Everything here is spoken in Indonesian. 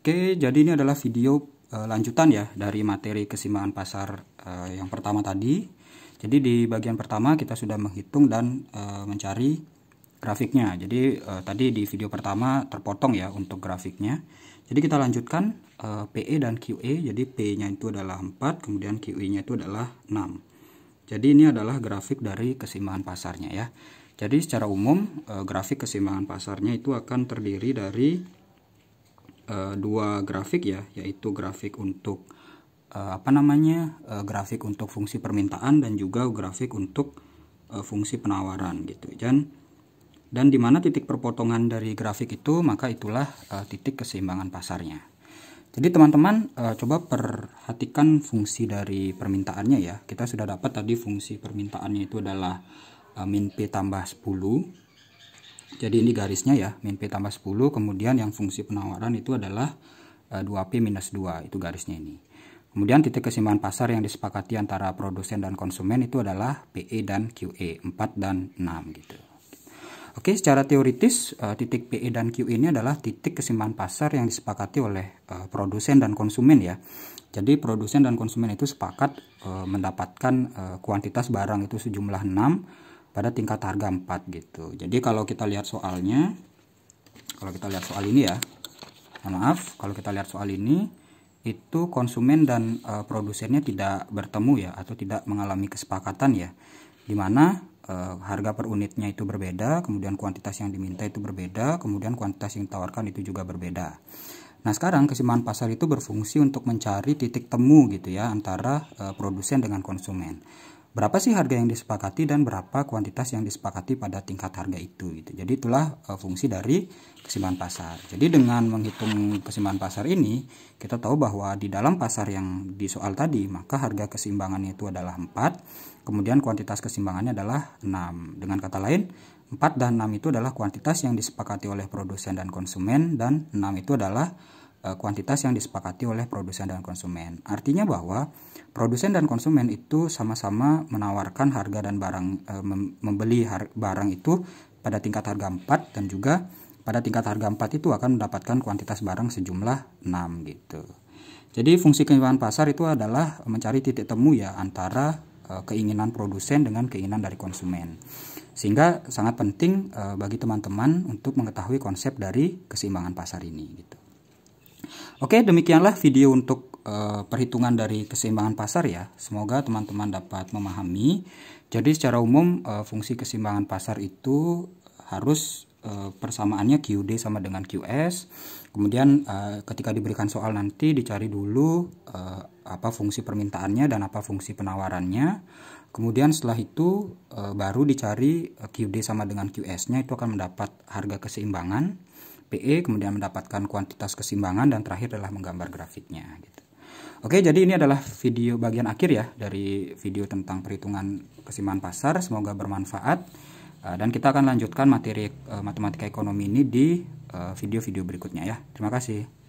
Oke, jadi ini adalah video uh, lanjutan ya dari materi keseimbangan pasar uh, yang pertama tadi. Jadi di bagian pertama kita sudah menghitung dan uh, mencari grafiknya. Jadi tadi di video pertama terpotong ya untuk grafiknya. Jadi kita lanjutkan PE dan QE. Jadi P-nya itu adalah 4, kemudian QE-nya itu adalah 6. Jadi ini adalah grafik dari keseimbangan pasarnya ya. Jadi secara umum grafik keseimbangan pasarnya itu akan terdiri dari uh, dua grafik ya, yaitu grafik untuk uh, apa namanya uh, grafik untuk fungsi permintaan dan juga grafik untuk uh, fungsi penawaran gitu. Dan dan di mana titik perpotongan dari grafik itu maka itulah uh, titik keseimbangan pasarnya. Jadi teman-teman uh, coba perhatikan fungsi dari permintaannya ya. Kita sudah dapat tadi fungsi permintaannya itu adalah uh, min P tambah 10 jadi ini garisnya ya, min P tambah 10, kemudian yang fungsi penawaran itu adalah 2P eh, minus 2, itu garisnya ini. Kemudian titik keseimbangan pasar yang disepakati antara produsen dan konsumen itu adalah PE dan QE, 4 dan 6 gitu. Oke, secara teoritis eh, titik PE dan QE ini adalah titik keseimbangan pasar yang disepakati oleh eh, produsen dan konsumen ya. Jadi produsen dan konsumen itu sepakat mendapatkan kuantitas barang itu sejumlah 6 pada tingkat harga 4 gitu. Jadi kalau kita lihat soalnya, kalau kita lihat soal ini ya, maaf, kalau kita lihat soal ini, itu konsumen dan e, produsennya tidak bertemu ya, atau tidak mengalami kesepakatan ya, di mana e, harga per unitnya itu berbeda, kemudian kuantitas yang diminta itu berbeda, kemudian kuantitas yang ditawarkan itu juga berbeda. Nah sekarang keseimbangan pasar itu berfungsi untuk mencari titik temu gitu ya antara e, produsen dengan konsumen berapa sih harga yang disepakati dan berapa kuantitas yang disepakati pada tingkat harga itu gitu. Jadi itulah uh, fungsi dari keseimbangan pasar. Jadi dengan menghitung keseimbangan pasar ini, kita tahu bahwa di dalam pasar yang di soal tadi, maka harga keseimbangannya itu adalah 4, kemudian kuantitas keseimbangannya adalah 6. Dengan kata lain, 4 dan 6 itu adalah kuantitas yang disepakati oleh produsen dan konsumen dan 6 itu adalah kuantitas yang disepakati oleh produsen dan konsumen. Artinya bahwa produsen dan konsumen itu sama-sama menawarkan harga dan barang e, membeli barang itu pada tingkat harga 4 dan juga pada tingkat harga 4 itu akan mendapatkan kuantitas barang sejumlah 6 gitu. Jadi fungsi keseimbangan pasar itu adalah mencari titik temu ya antara e, keinginan produsen dengan keinginan dari konsumen. Sehingga sangat penting bagi teman-teman untuk mengetahui konsep dari keseimbangan pasar ini gitu. Oke, demikianlah video untuk uh, perhitungan dari keseimbangan pasar ya. Semoga teman-teman dapat memahami. Jadi secara umum uh, fungsi keseimbangan pasar itu harus uh, persamaannya QD sama dengan QS. Kemudian ketika diberikan soal nanti dicari dulu apa fungsi permintaannya dan apa fungsi penawarannya. Kemudian setelah itu baru dicari QD sama dengan QS-nya itu akan mendapat harga keseimbangan. PE, kemudian mendapatkan kuantitas kesimbangan dan terakhir adalah menggambar grafiknya. Gitu. Oke, jadi ini adalah video bagian akhir ya dari video tentang perhitungan kesimbangan pasar. Semoga bermanfaat. Uh, dan kita akan lanjutkan materi uh, matematika ekonomi ini di uh, video-video berikutnya ya. Terima kasih.